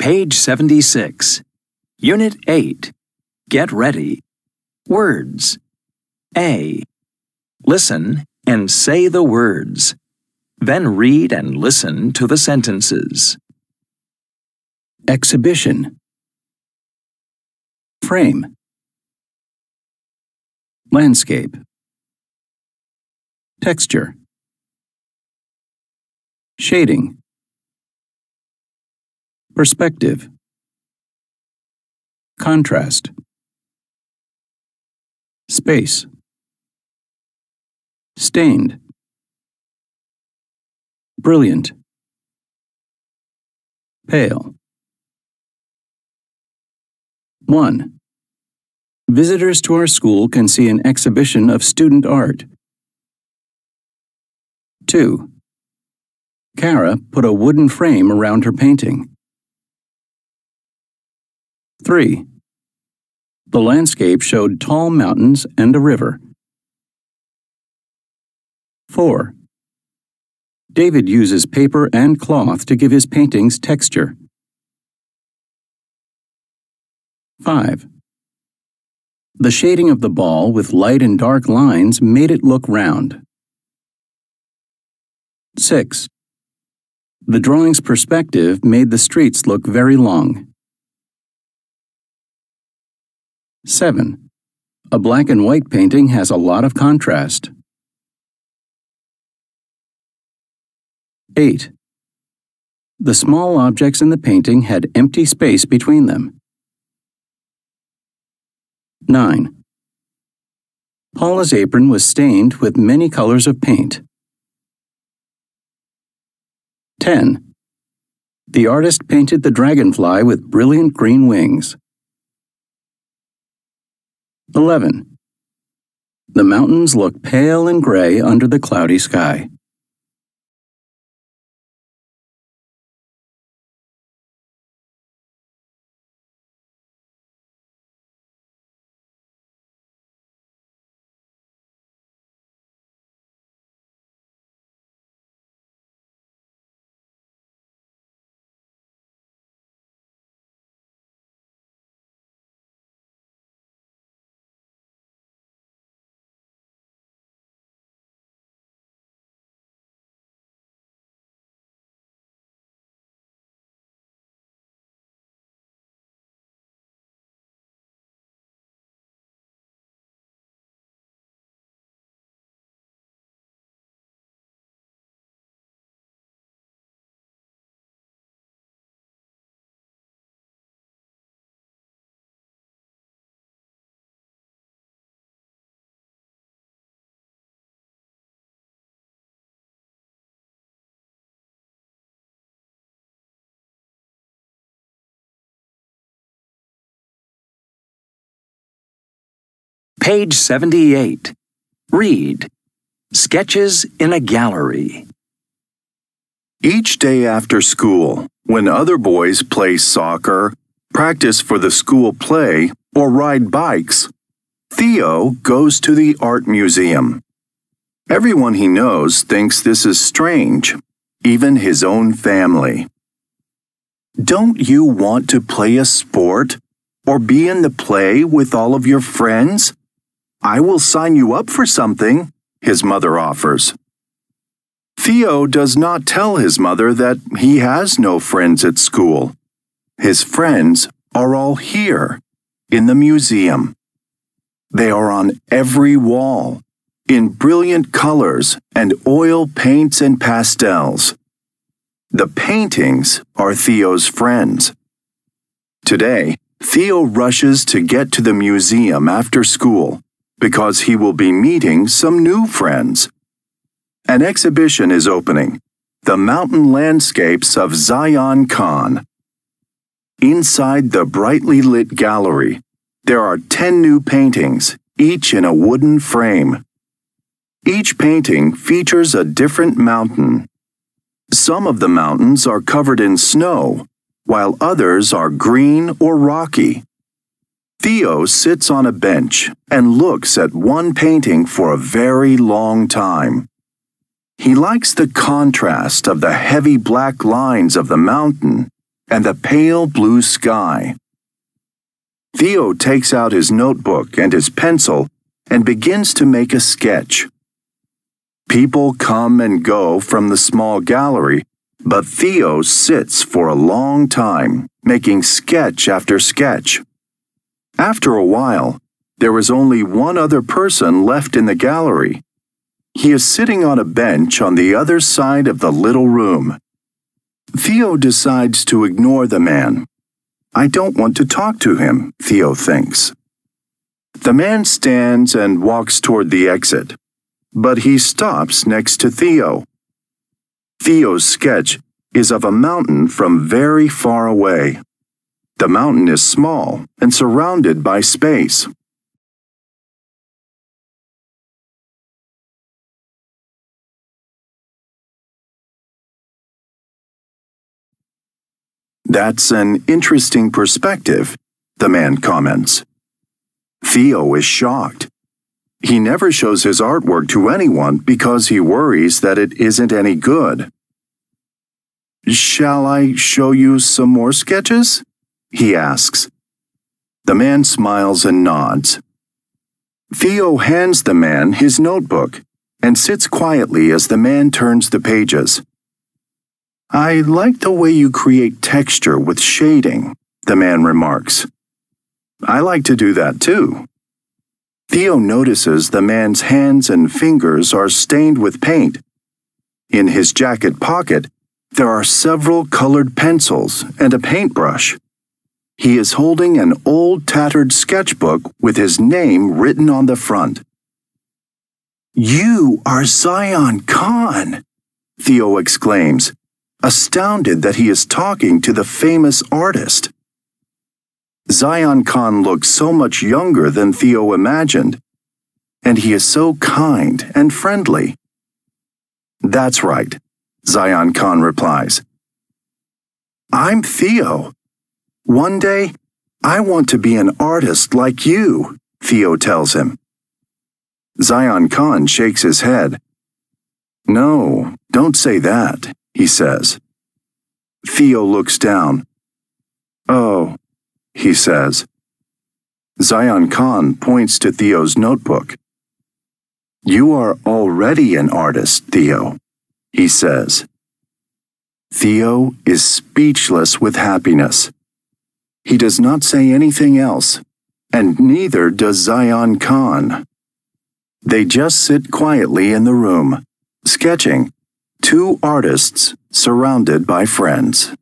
Page 76. Unit 8. Get ready. Words. A. Listen and say the words. Then read and listen to the sentences. Exhibition. Frame. Landscape. Texture. Shading. Perspective. Contrast. Space. Stained. Brilliant. Pale. 1. Visitors to our school can see an exhibition of student art. 2. Kara put a wooden frame around her painting. 3. The landscape showed tall mountains and a river. 4. David uses paper and cloth to give his paintings texture. 5. The shading of the ball with light and dark lines made it look round. 6. The drawing's perspective made the streets look very long. 7. A black and white painting has a lot of contrast. 8. The small objects in the painting had empty space between them. 9. Paula's apron was stained with many colors of paint. 10. The artist painted the dragonfly with brilliant green wings. 11. The mountains look pale and gray under the cloudy sky. Page 78. Read. Sketches in a gallery. Each day after school, when other boys play soccer, practice for the school play, or ride bikes, Theo goes to the art museum. Everyone he knows thinks this is strange, even his own family. Don't you want to play a sport or be in the play with all of your friends? I will sign you up for something, his mother offers. Theo does not tell his mother that he has no friends at school. His friends are all here, in the museum. They are on every wall, in brilliant colors and oil paints and pastels. The paintings are Theo's friends. Today, Theo rushes to get to the museum after school because he will be meeting some new friends. An exhibition is opening The Mountain Landscapes of Zion Khan. Inside the brightly lit gallery, there are 10 new paintings, each in a wooden frame. Each painting features a different mountain. Some of the mountains are covered in snow, while others are green or rocky. Theo sits on a bench and looks at one painting for a very long time. He likes the contrast of the heavy black lines of the mountain and the pale blue sky. Theo takes out his notebook and his pencil and begins to make a sketch. People come and go from the small gallery, but Theo sits for a long time, making sketch after sketch. After a while, there is only one other person left in the gallery. He is sitting on a bench on the other side of the little room. Theo decides to ignore the man. I don't want to talk to him, Theo thinks. The man stands and walks toward the exit but he stops next to Theo. Theo's sketch is of a mountain from very far away. The mountain is small and surrounded by space. That's an interesting perspective, the man comments. Theo is shocked. He never shows his artwork to anyone because he worries that it isn't any good. Shall I show you some more sketches? He asks. The man smiles and nods. Theo hands the man his notebook and sits quietly as the man turns the pages. I like the way you create texture with shading, the man remarks. I like to do that too. Theo notices the man's hands and fingers are stained with paint. In his jacket pocket, there are several colored pencils and a paintbrush. He is holding an old tattered sketchbook with his name written on the front. You are Zion Khan, Theo exclaims, astounded that he is talking to the famous artist. Zion Khan looks so much younger than Theo imagined, and he is so kind and friendly. That's right, Zion Khan replies. I'm Theo. One day, I want to be an artist like you, Theo tells him. Zion Khan shakes his head. No, don't say that, he says. Theo looks down. Oh, he says. Zion Khan points to Theo's notebook. You are already an artist, Theo, he says. Theo is speechless with happiness. He does not say anything else, and neither does Zion Khan. They just sit quietly in the room, sketching, two artists surrounded by friends.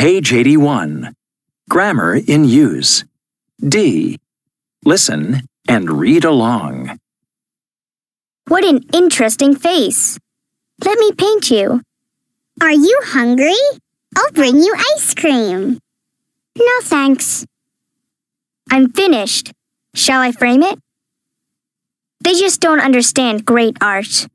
Page 81. Grammar in use. D. Listen and read along. What an interesting face. Let me paint you. Are you hungry? I'll bring you ice cream. No thanks. I'm finished. Shall I frame it? They just don't understand great art.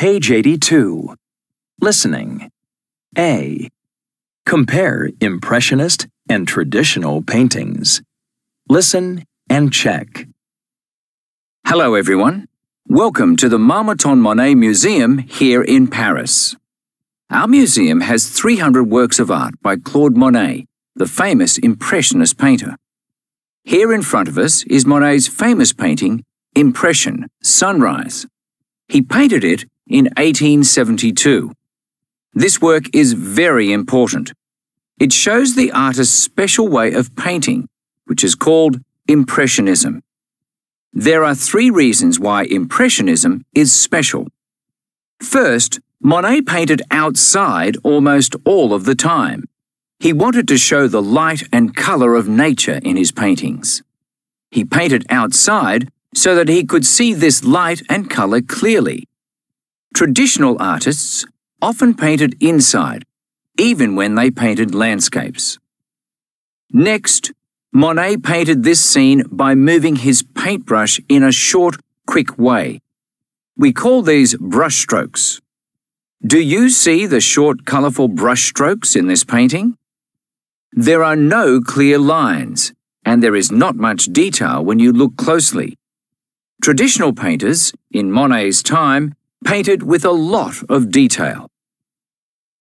Page 82. Listening. A. Compare Impressionist and traditional paintings. Listen and check. Hello, everyone. Welcome to the Marmottan Monet Museum here in Paris. Our museum has 300 works of art by Claude Monet, the famous Impressionist painter. Here in front of us is Monet's famous painting, Impression, Sunrise. He painted it in 1872. This work is very important. It shows the artist's special way of painting, which is called Impressionism. There are three reasons why Impressionism is special. First, Monet painted outside almost all of the time. He wanted to show the light and colour of nature in his paintings. He painted outside so that he could see this light and colour clearly. Traditional artists often painted inside, even when they painted landscapes. Next, Monet painted this scene by moving his paintbrush in a short, quick way. We call these brushstrokes. Do you see the short, colourful brushstrokes in this painting? There are no clear lines, and there is not much detail when you look closely. Traditional painters, in Monet's time, painted with a lot of detail.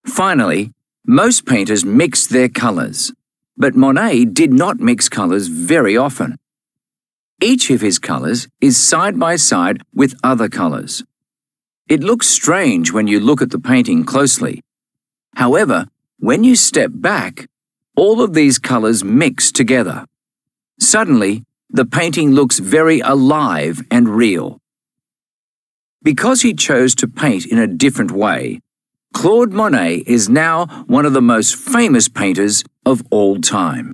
Finally, most painters mix their colours, but Monet did not mix colours very often. Each of his colours is side by side with other colours. It looks strange when you look at the painting closely. However, when you step back, all of these colours mix together. Suddenly, the painting looks very alive and real. Because he chose to paint in a different way, Claude Monet is now one of the most famous painters of all time.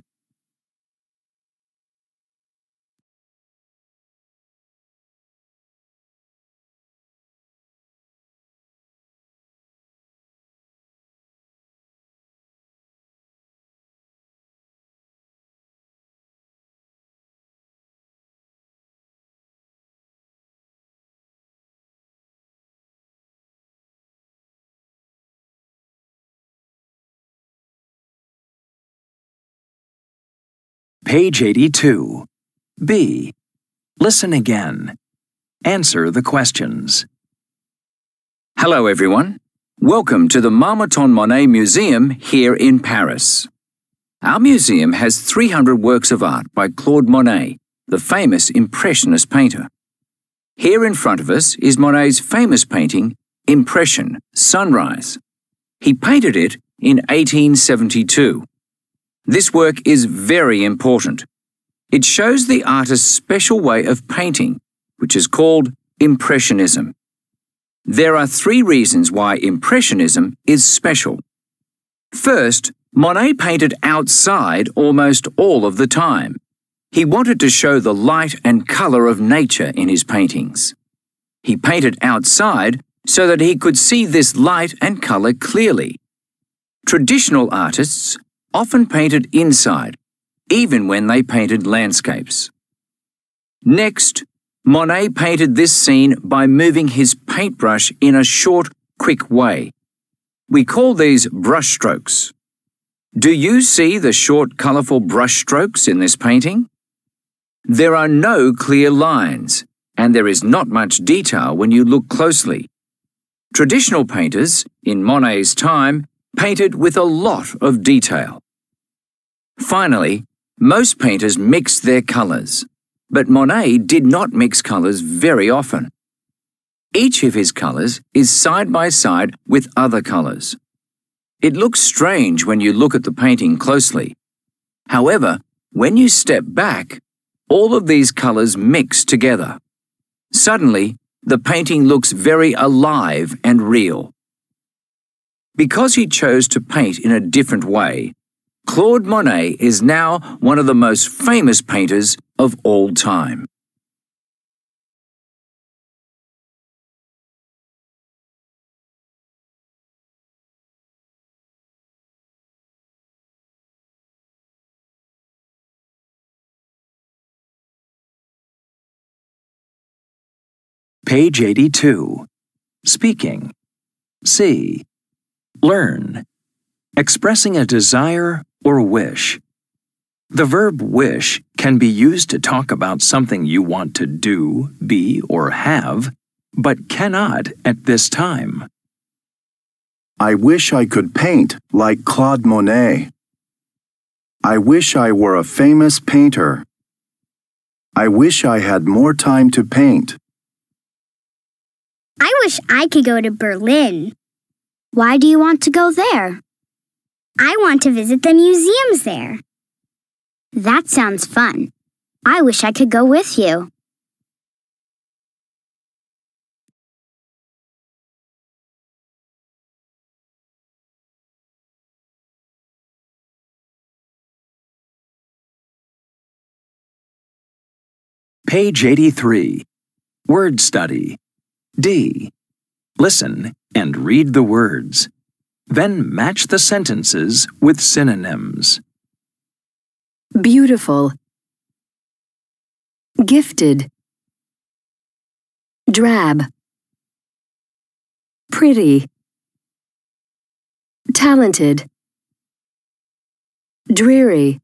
Page 82. B. Listen again. Answer the questions. Hello, everyone. Welcome to the Marmottan Monet Museum here in Paris. Our museum has 300 works of art by Claude Monet, the famous Impressionist painter. Here in front of us is Monet's famous painting, Impression, Sunrise. He painted it in 1872. This work is very important. It shows the artist's special way of painting, which is called Impressionism. There are three reasons why Impressionism is special. First, Monet painted outside almost all of the time. He wanted to show the light and colour of nature in his paintings. He painted outside so that he could see this light and colour clearly. Traditional artists often painted inside, even when they painted landscapes. Next, Monet painted this scene by moving his paintbrush in a short, quick way. We call these brushstrokes. Do you see the short, colourful brushstrokes in this painting? There are no clear lines, and there is not much detail when you look closely. Traditional painters, in Monet's time, painted with a lot of detail. Finally, most painters mixed their colours, but Monet did not mix colours very often. Each of his colours is side by side with other colours. It looks strange when you look at the painting closely. However, when you step back, all of these colours mix together. Suddenly, the painting looks very alive and real. Because he chose to paint in a different way, Claude Monet is now one of the most famous painters of all time. Page 82. Speaking. C. Learn. Expressing a desire or wish. The verb wish can be used to talk about something you want to do, be, or have, but cannot at this time. I wish I could paint like Claude Monet. I wish I were a famous painter. I wish I had more time to paint. I wish I could go to Berlin. Why do you want to go there? I want to visit the museums there. That sounds fun. I wish I could go with you. Page 83. Word study. D. Listen and read the words. Then match the sentences with synonyms. beautiful, gifted, drab, pretty, talented, dreary,